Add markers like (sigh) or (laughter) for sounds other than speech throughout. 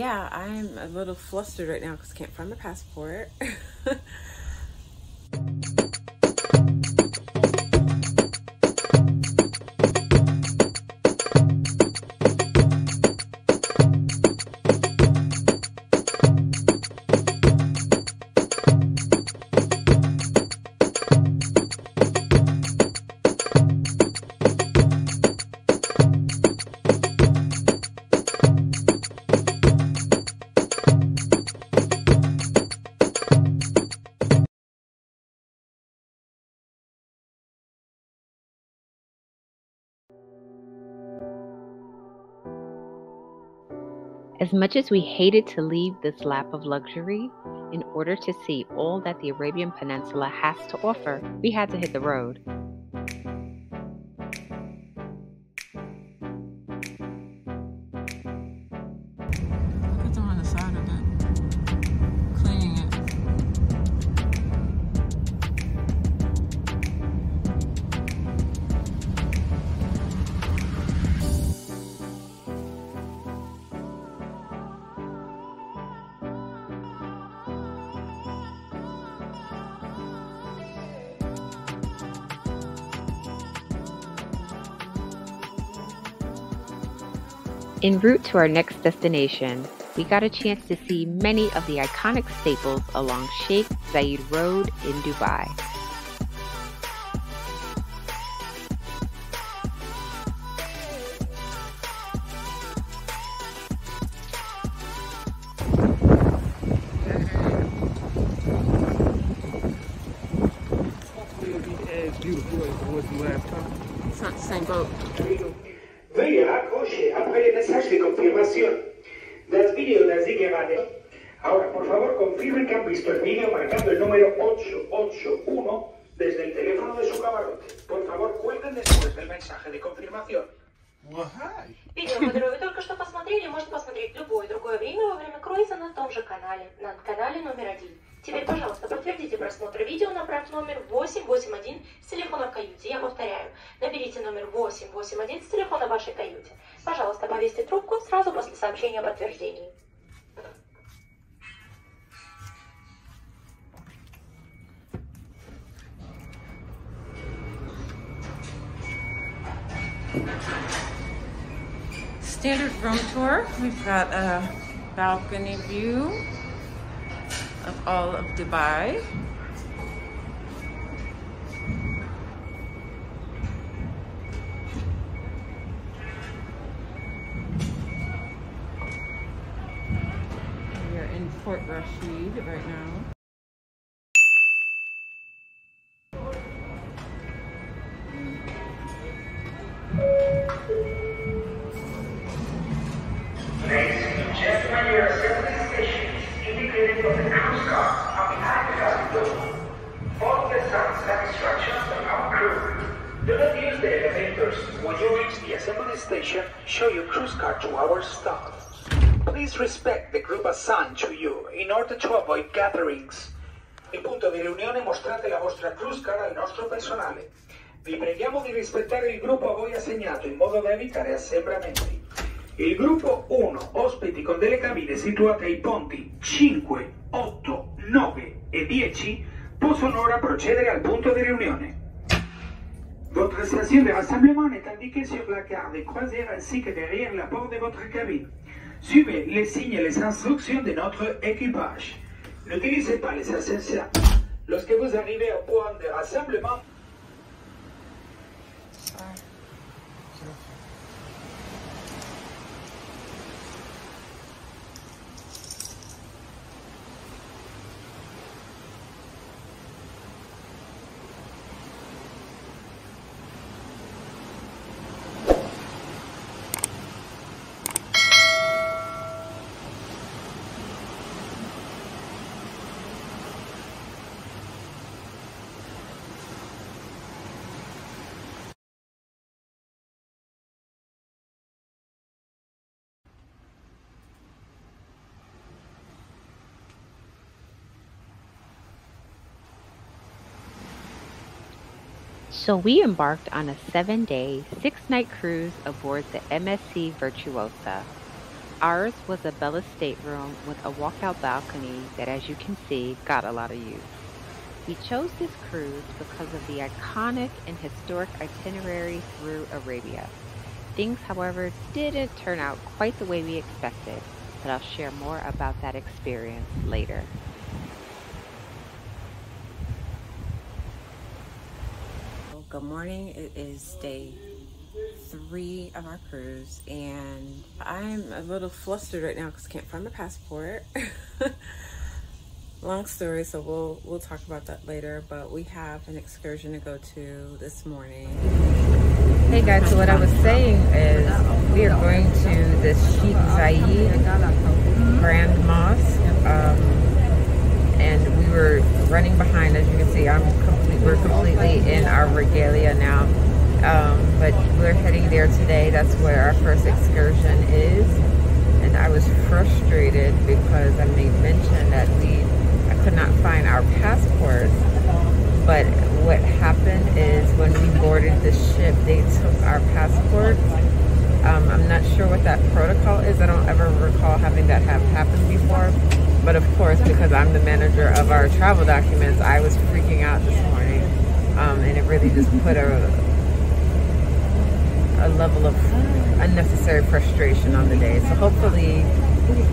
Yeah, I'm a little flustered right now because I can't find my passport. (laughs) As much as we hated to leave this lap of luxury, in order to see all that the Arabian Peninsula has to offer, we had to hit the road. En route to our next destination, we got a chance to see many of the iconic staples along Sheikh Zayed Road in Dubai. Das vídeos las sigue Ahora, por favor, confirmen que han visto el vídeo marcando el número 881 desde el teléfono de su camarote. Por favor, cuelguen después del mensaje de confirmación. Видео, которое вы только что посмотрели, можно посмотреть в любое другое время во время круиза на том же канале, на канале номер один. Теперь, пожалуйста, подтвердите просмотр видео, набрав номер 881 с телефона в каюте. Я повторяю, наберите номер 881 с телефона в вашей каюте. Пожалуйста, повесьте трубку сразу после сообщения о подтверждении. Standard room tour. We've got a balcony view of all of Dubai. Rashid right now. Ladies gentlemen, indicated the the and instructions of our crew. Do not use the elevators. When you reach the assembly station, show your cruise card to our staff. Please respect the group assigned to you in order to avoid gatherings. Il punto di riunione mostrate la vostra cruise card al nostro personale. Vi preghiamo di rispettare il gruppo a voi assegnato in modo da evitare assembramenti. Il gruppo 1, ospiti con delle cabine situate ai ponti 5, 8, 9 et 10, possono ora procedere al punto di riunione. Votre station de rassemblement est indiquée sur la carte de croisière ainsi que derrière la porte de votre cabine. Suivez les signes et les instructions de notre équipage. N'utilisez pas les ascenseurs. Lorsque vous arrivez au point de rassemblement, So we embarked on a seven day, six night cruise aboard the MSC Virtuosa. Ours was a Bella stateroom with a walkout balcony that, as you can see, got a lot of use. We chose this cruise because of the iconic and historic itinerary through Arabia. Things, however, didn't turn out quite the way we expected, but I'll share more about that experience later. Morning. It is day three of our cruise, and I'm a little flustered right now because I can't find my passport. (laughs) Long story, so we'll we'll talk about that later. But we have an excursion to go to this morning. Hey guys, so what I was saying is we are going to the Sheikh Zayed Grand Mosque, um, and we were running behind. As you can see, I'm. We're completely in our regalia now. Um, but we're heading there today. That's where our first excursion is. And I was frustrated because I made mention that we I could not find our passports. But what happened is when we boarded the ship, they took our passports. Um, I'm not sure what that protocol is. I don't ever recall having that have happened before. But of course, because I'm the manager of our travel documents, I was freaking out this morning. Um, and it really just put a, a level of unnecessary frustration on the day. So hopefully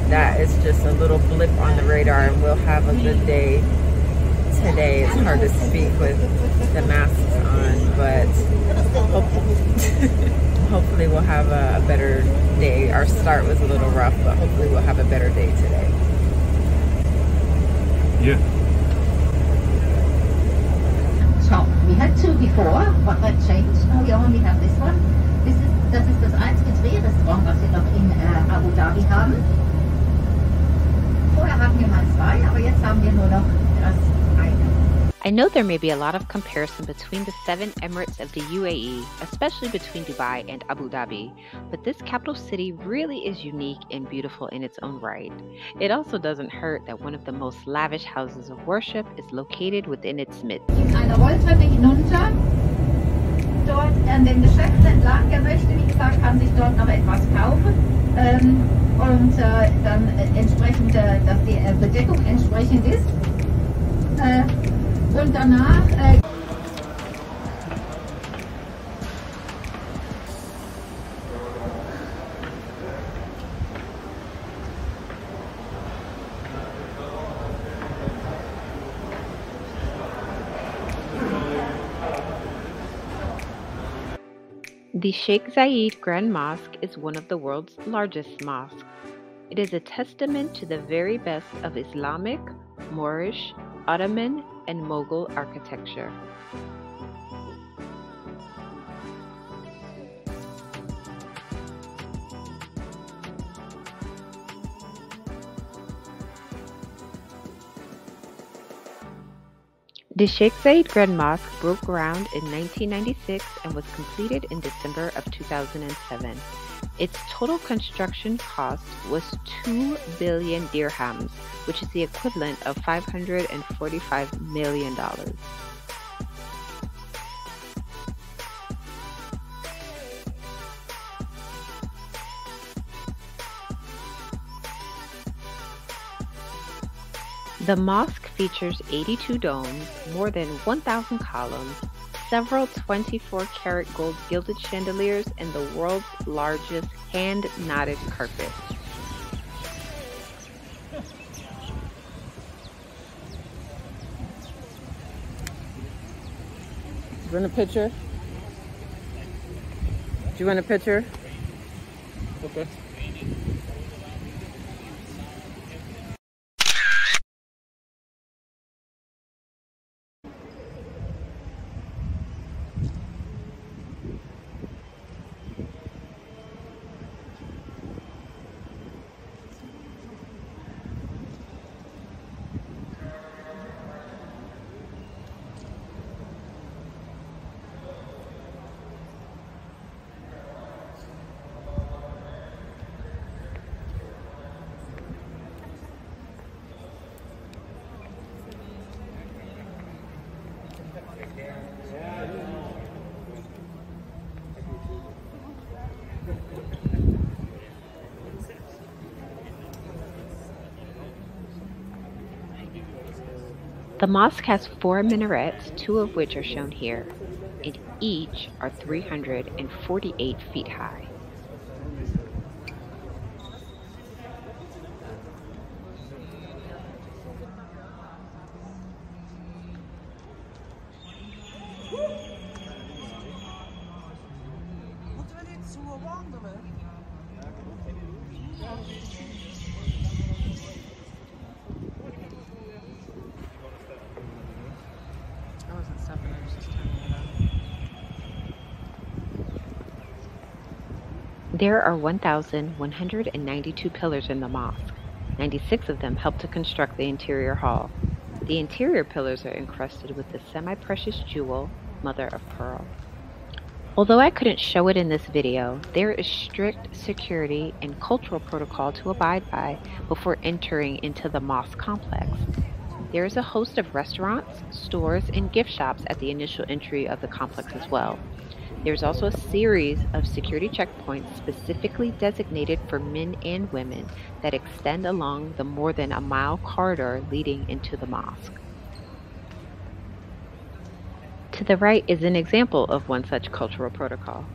that is just a little blip on the radar and we'll have a good day today. It's hard to speak with the masks on, but hopefully, (laughs) we'll have a, a better day. Our start was a little rough, but hopefully we'll have a better day today. Yeah. Had two before, but that changed. Now we only have this one. Das ist, das ist das einzige Drehrestaurant, was wir noch in äh, Abu Dhabi haben. Vorher hatten wir mal zwei, aber jetzt haben wir nur noch das. I know there may be a lot of comparison between the seven Emirates of the UAE, especially between Dubai and Abu Dhabi, but this capital city really is unique and beautiful in its own right. It also doesn't hurt that one of the most lavish houses of worship is located within its midst. Dort an den Geschäften entlang. Wer möchte, wie gesagt, kann sich dort noch etwas kaufen. Ähm, und äh, dann äh, entsprechend, äh, dass die äh, Bedeckung entsprechend ist. Äh, danach äh, The Sheikh Zayed Grand Mosque is one of the world's largest mosques. It is a testament to the very best of Islamic, Moorish, Ottoman, and Mughal architecture. The Sheikh Zayed Grand Mosque broke ground in 1996 and was completed in December of 2007. Its total construction cost was 2 billion dirhams, which is the equivalent of $545 million. The mosque features 82 domes, more than 1,000 columns, several 24 karat gold gilded chandeliers, and the world's largest hand knotted carpet. Do you want a picture? Do you want a picture? Okay. The mosque has four minarets, two of which are shown here, and each are 348 feet high. I wasn't stopping, I was just turning it on. There are 1,192 pillars in the mosque. 96 of them help to construct the interior hall. The interior pillars are encrusted with the semi-precious jewel, mother of pearl. Although I couldn't show it in this video, there is strict security and cultural protocol to abide by before entering into the mosque complex. There is a host of restaurants, stores, and gift shops at the initial entry of the complex as well. There's also a series of security checkpoints specifically designated for men and women that extend along the more than a mile corridor leading into the mosque. To the right is an example of one such cultural protocol.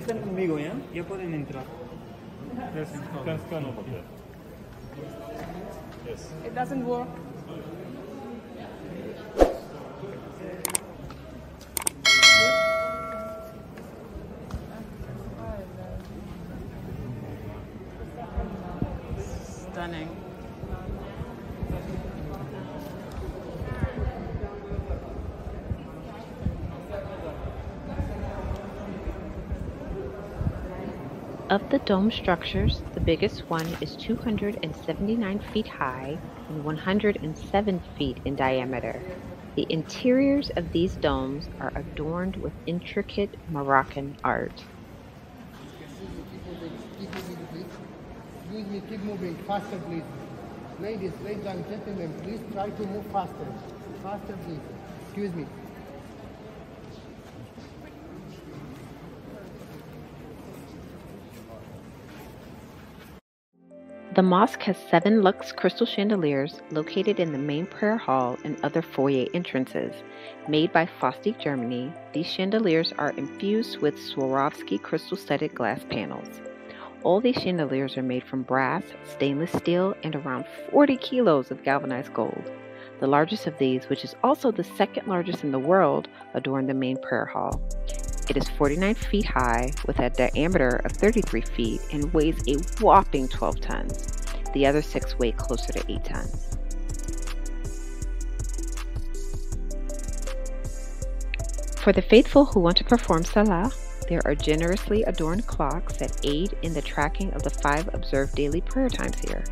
Están conmigo, ¿ya? Ya pueden entrar. It doesn't work. Of the dome structures, the biggest one is 279 feet high and 107 feet in diameter. The interiors of these domes are adorned with intricate Moroccan art. Me, keep moving faster, please. Ladies, ladies and gentlemen, please try to move faster. Faster, please. Excuse me. The mosque has seven Lux crystal chandeliers located in the main prayer hall and other foyer entrances. Made by Faustig Germany, these chandeliers are infused with Swarovski crystal studded glass panels. All these chandeliers are made from brass, stainless steel, and around 40 kilos of galvanized gold. The largest of these, which is also the second largest in the world, adorn the main prayer hall. It is 49 feet high with a diameter of 33 feet and weighs a whopping 12 tons. The other six weigh closer to 8 tons. For the faithful who want to perform Salah, there are generously adorned clocks that aid in the tracking of the five observed daily prayer times here.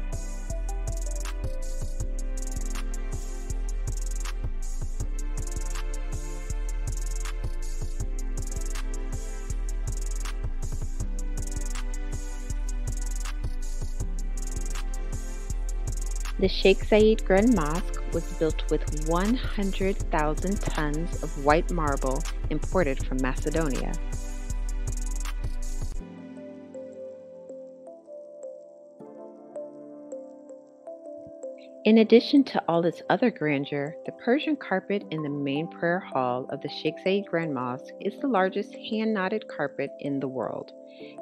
The Sheikh Zayed Grand Mosque was built with 100,000 tons of white marble imported from Macedonia. In addition to all its other grandeur, the Persian carpet in the main prayer hall of the Sheikh Zayed Grand Mosque is the largest hand knotted carpet in the world.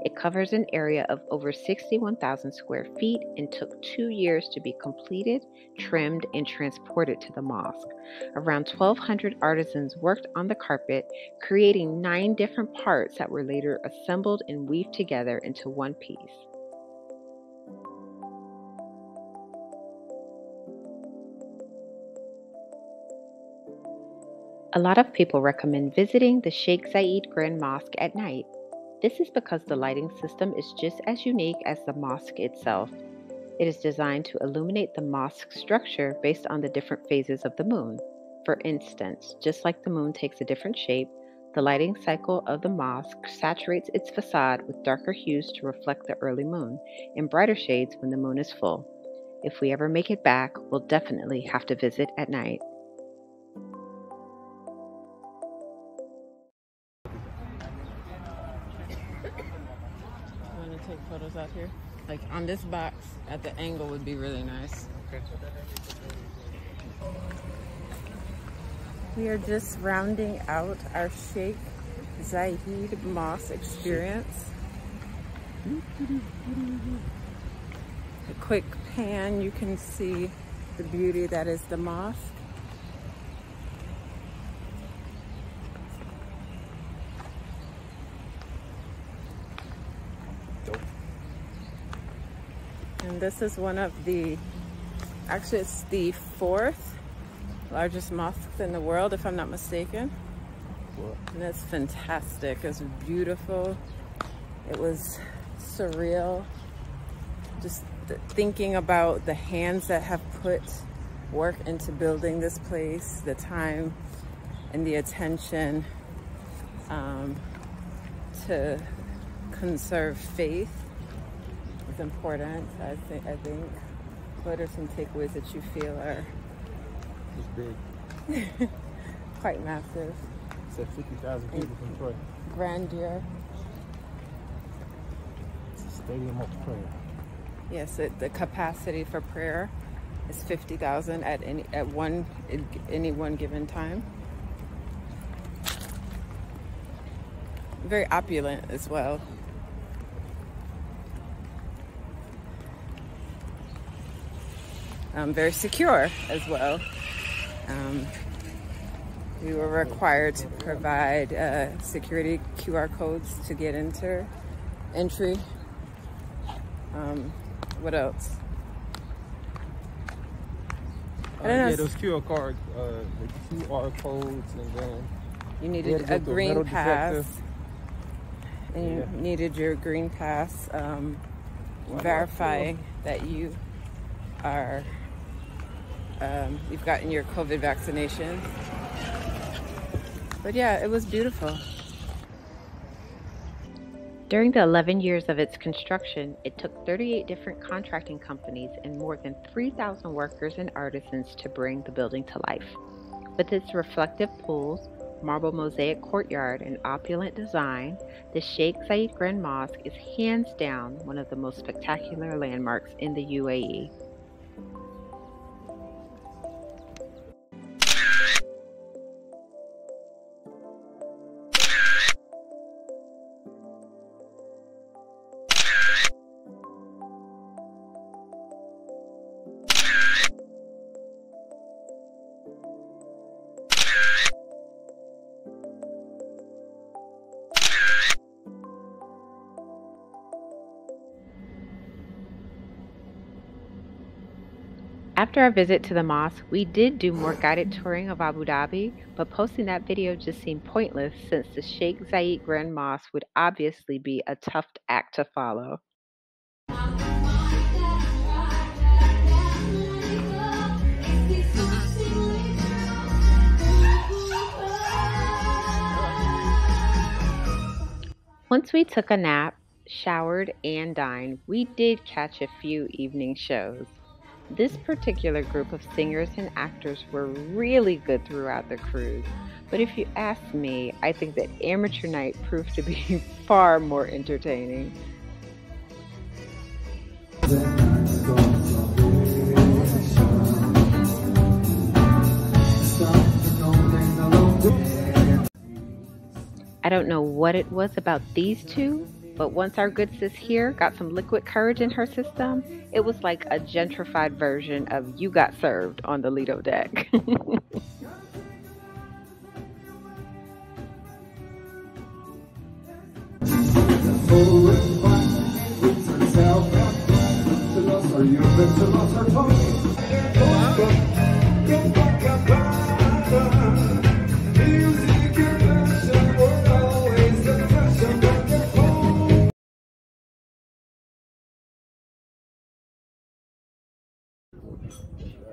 It covers an area of over 61,000 square feet and took two years to be completed, trimmed, and transported to the mosque. Around 1,200 artisans worked on the carpet, creating nine different parts that were later assembled and weaved together into one piece. A lot of people recommend visiting the Sheikh Zayed Grand Mosque at night. This is because the lighting system is just as unique as the mosque itself. It is designed to illuminate the mosque structure based on the different phases of the moon. For instance, just like the moon takes a different shape, the lighting cycle of the mosque saturates its facade with darker hues to reflect the early moon and brighter shades when the moon is full. If we ever make it back, we'll definitely have to visit at night. On this box at the angle would be really nice. Okay. We are just rounding out our Sheikh Zayed Mosque experience. A quick pan, you can see the beauty that is the mosque. And this is one of the, actually it's the fourth largest mosque in the world, if I'm not mistaken. And it's fantastic. It's beautiful. It was surreal. Just th- thinking about the hands that have put work into building this place, the time and the attention um, to conserve faith is important. I think. I think. What are some takeaways that you feel are It's big. (laughs) quite massive? It's at 50,000 people from Troy. Grandeur. It's a stadium of prayer. Yes, it, the capacity for prayer is fifty thousand at any at one at any one given time. Very opulent as well. Um, very secure as well. Um, we were required to provide uh, security QR codes to get into entry. Um, what else? I Uh, yeah, those QR card, uh, the QR codes, and then You needed a green pass, detector. and you Yeah. needed your green pass um, verifying that you are um, you've gotten your COVID vaccination. But yeah, it was beautiful. During the 11 years of its construction, it took 38 different contracting companies and more than 3,000 workers and artisans to bring the building to life. With its reflective pools, marble mosaic courtyard, and opulent design, the Sheikh Zayed Grand Mosque is hands down one of the most spectacular landmarks in the. UAE. After our visit to the mosque, we did do more guided touring of Abu Dhabi, but posting that video just seemed pointless since the Sheikh Zayed Grand Mosque would obviously be a tough act to follow. Once we took a nap, showered, and dined, we did catch a few evening shows. This particular group of singers and actors were really good throughout the cruise, but if you ask me, I think that Amateur Night proved to be (laughs) far more entertaining. I don't know what it was about these two, but once our good sis here got some liquid courage in her system, it was like a gentrified version of You Got Served on the Lido deck. (laughs)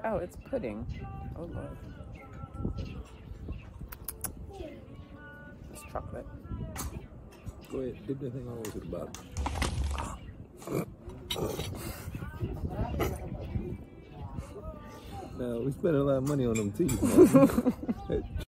Oh, it's pudding. Oh lord. It's chocolate. Go ahead, dip that thing all the way to the bottom. now, we spent a lot of money on them teeth. (laughs)